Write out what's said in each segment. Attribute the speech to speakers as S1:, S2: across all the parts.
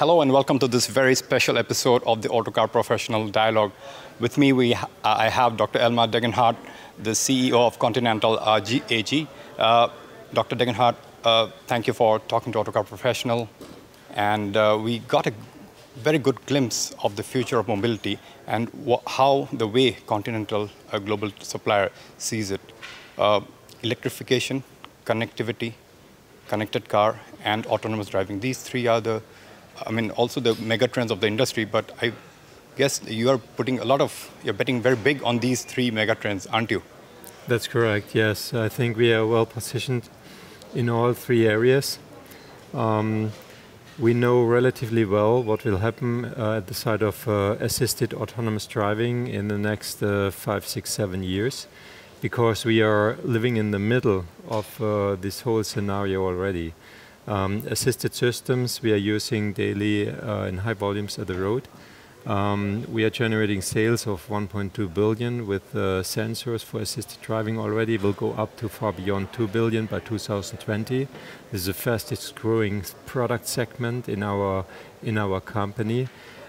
S1: Hello and welcome to this very special episode of the Autocar Professional Dialogue. With me, we I have Dr. Elmar Degenhart, the CEO of Continental uh, AG. Uh, Dr. Degenhart, uh, thank you for talking to Autocar Professional. And uh, we got a very good glimpse of the future of mobility and how the way Continental, a global supplier, sees it. Uh, electrification, connectivity, connected car, and autonomous driving. These three are the, I mean, also the mega trends of the industry, but I guess you are putting a lot of, you're betting very big on these three mega trends, aren't you?
S2: That's correct, yes. I think we are well positioned in all three areas. Um, we know relatively well what will happen uh, at the side of uh, assisted autonomous driving in the next uh, five, six, seven years because we are living in the middle of uh, this whole scenario already. Um, assisted systems we are using daily uh, in high volumes at the road. Um, we are generating sales of 1.2 billion with uh, sensors for assisted driving already. We'll go up to far beyond 2 billion by 2020. This is the fastest growing product segment in our in our company,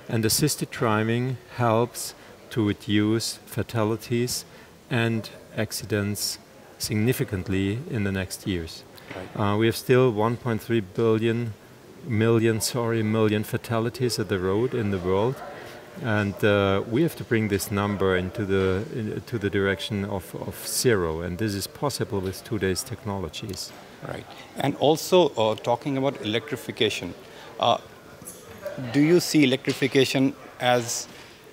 S2: and assisted driving helps to reduce fatalities and accidents significantly in the next years. Right. Uh, we have still 1.3 billion million sorry million fatalities at the road in the world and uh, we have to bring this number into the into the direction of, of zero, and this is possible with today's technologies.
S1: Right, and also uh, talking about electrification, uh, do you see electrification as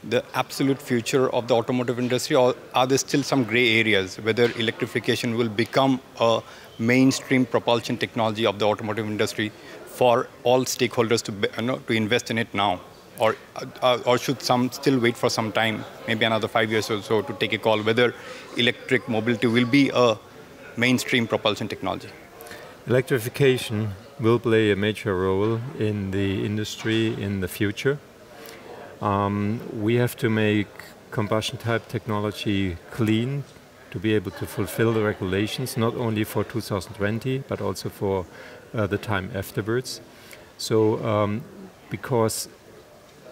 S1: the absolute future of the automotive industry, or are there still some gray areas whether electrification will become a mainstream propulsion technology of the automotive industry for all stakeholders to, you know, to invest in it now? or, uh, or should some still wait for some time, maybe another five years or so, to take a call whether electric mobility will be a mainstream propulsion technology?
S2: Electrification will play a major role in the industry in the future. Um, we have to make combustion type technology clean to be able to fulfill the regulations, not only for 2020, but also for uh, the time afterwards. So, um, because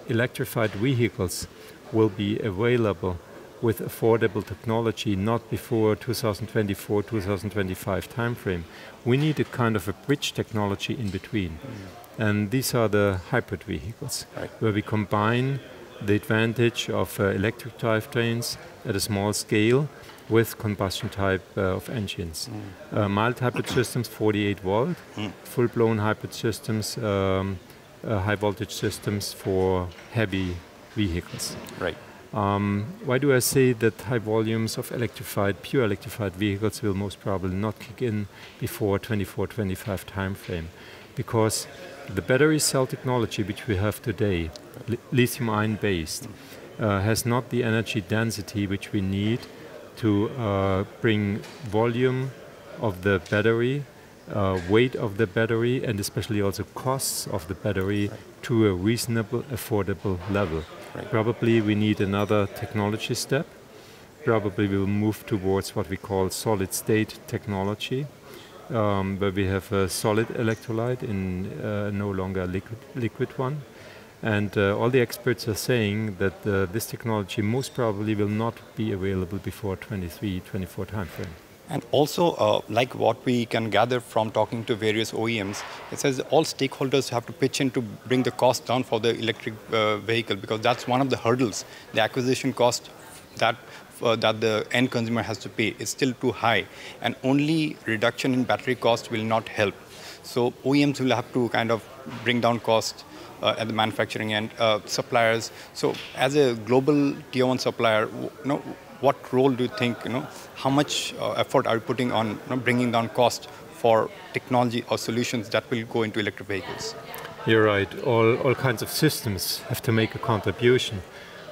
S2: electrified vehicles will be available with affordable technology not before 2024 2025 timeframe we need a kind of a bridge technology in between mm. and these are the hybrid vehicles right. where we combine the advantage of uh, electric drivetrains at a small scale with combustion type uh, of engines. Mm. Uh, mild hybrid systems 48 volt, mm. full blown hybrid systems um, uh, high voltage systems for heavy vehicles.
S1: Right.
S2: Um, why do I say that high volumes of electrified, pure electrified vehicles will most probably not kick in before 24-25 timeframe? Because the battery cell technology which we have today, li lithium-ion based, uh, has not the energy density which we need to uh, bring volume of the battery uh, weight of the battery and especially also costs of the battery to a reasonable, affordable level. Right. Probably we need another technology step. Probably we will move towards what we call solid state technology, um, where we have a solid electrolyte in uh, no longer a liquid, liquid one. And uh, all the experts are saying that uh, this technology most probably will not be available before 23, 24 timeframe.
S1: And also, uh, like what we can gather from talking to various OEMs, it says all stakeholders have to pitch in to bring the cost down for the electric uh, vehicle because that's one of the hurdles. The acquisition cost that uh, that the end consumer has to pay is still too high, and only reduction in battery cost will not help. So OEMs will have to kind of bring down cost uh, at the manufacturing end, uh, suppliers. So as a global tier one supplier, you know, what role do you think, you know, how much uh, effort are you putting on you know, bringing down cost for technology or solutions that will go into electric vehicles?
S2: You're right. All, all kinds of systems have to make a contribution.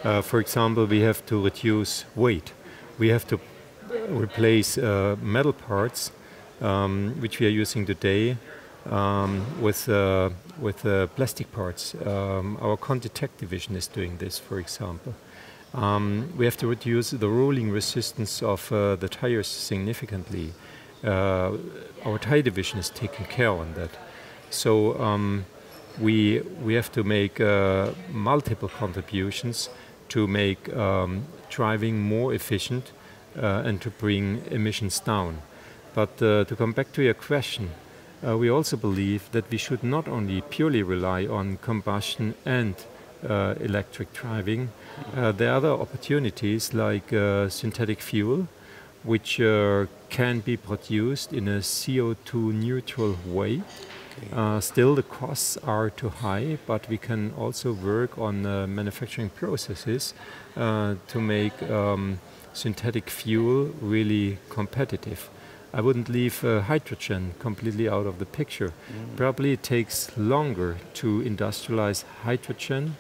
S2: Uh, for example, we have to reduce weight. We have to replace uh, metal parts, um, which we are using today, um, with, uh, with uh, plastic parts. Um, our Contitech division is doing this, for example. Um, we have to reduce the rolling resistance of uh, the tires significantly. Uh, our tire division is taking care on that. So um, we, we have to make uh, multiple contributions to make um, driving more efficient uh, and to bring emissions down. But uh, to come back to your question, uh, we also believe that we should not only purely rely on combustion and electric driving. Uh, there are other opportunities like uh, synthetic fuel, which can be produced in a CO2 neutral way. Uh, still, the costs are too high, but we can also work on uh, manufacturing processes uh, to make um, synthetic fuel really competitive. I wouldn't leave uh, hydrogen completely out of the picture. Mm. Probably it takes longer to industrialize hydrogen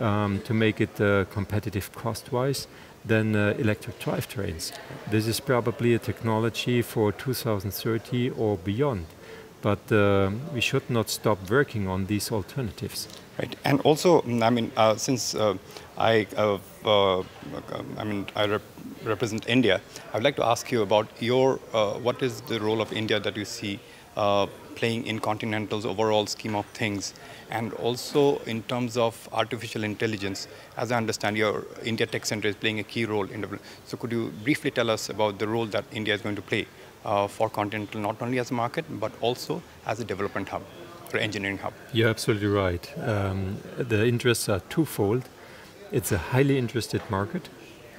S2: um, to make it uh, competitive cost-wise than uh, electric drivetrains. This is probably a technology for 2030 or beyond but uh, we should not stop working on these alternatives.
S1: Right, and also, mm, I mean, uh, since uh, I, uh, I mean, I rep represent India, I would like to ask you about your, what is the role of India that you see playing in Continental's overall scheme of things, and also in terms of artificial intelligence. As I understand, your India Tech Center is playing a key role in the. So, could you briefly tell us about the role that India is going to play uh, for Continental, not only as a market, but also as a development hub or engineering hub.
S2: You're absolutely right. Um, the interests are twofold. It's a highly interested market,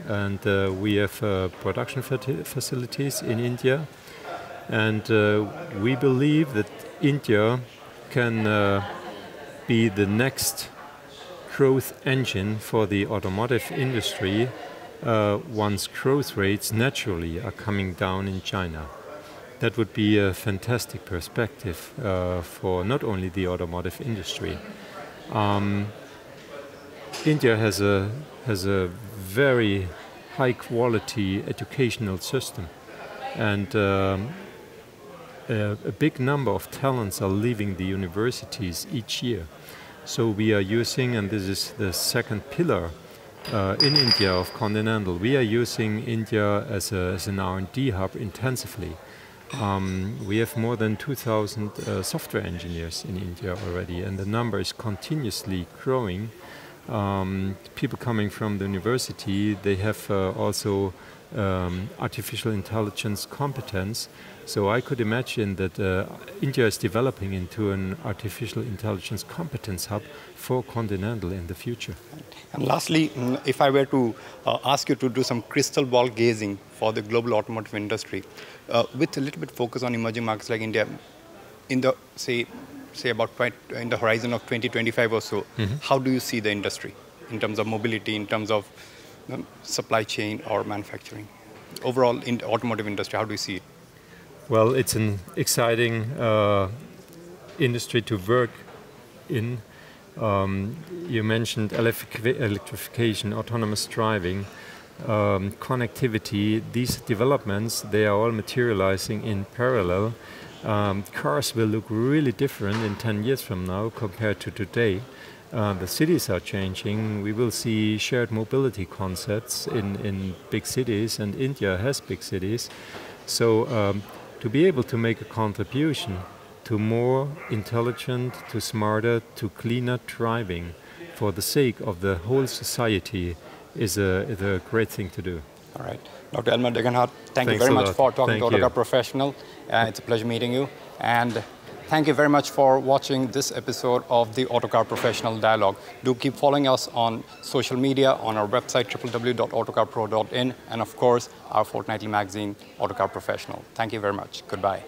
S2: and uh, we have uh, production facilities in India, and uh, we believe that India can uh, be the next growth engine for the automotive industry uh, once growth rates naturally are coming down in China. That would be a fantastic perspective uh, for not only the automotive industry. Um, India has a has a very high quality educational system, and um, a, big number of talents are leaving the universities each year. So we are using, and this is the second pillar uh, in India of Continental, we are using India as, a, as an R&D hub intensively. Um, we have more than 2,000 uh, software engineers in India already, and the number is continuously growing. Um, people coming from the university, they have uh, also um, artificial intelligence competence. So I could imagine that uh, India is developing into an artificial intelligence competence hub for Continental in the future.
S1: And lastly, mm, if I were to uh, ask you to do some crystal ball gazing for the global automotive industry, uh, with a little bit focus on emerging markets like India, in the say say about in the horizon of 2025 or so, mm -hmm. how do you see the industry in terms of mobility, in terms of supply chain or manufacturing? Overall, in the automotive industry, how do you see it?
S2: Well, it's an exciting uh, industry to work in. Um, you mentioned electrification, autonomous driving, um, connectivity. These developments, they are all materializing in parallel. Um, cars will look really different in 10 years from now compared to today. Uh, the cities are changing. We will see shared mobility concepts in, in big cities, and India has big cities. So, um, to be able to make a contribution to more intelligent, to smarter, to cleaner driving for the sake of the whole society is a, is a great thing to do.
S1: All right. Dr. Elmar Degenhart, thank Thanks you very much lot. for talking thank to Autocar Professional. Uh, it's a pleasure meeting you. And Thank you very much for watching this episode of the Autocar Professional Dialogue. Do keep following us on social media, on our website, www.autocarpro.in, and of course, our fortnightly magazine, Autocar Professional. Thank you very much. Goodbye.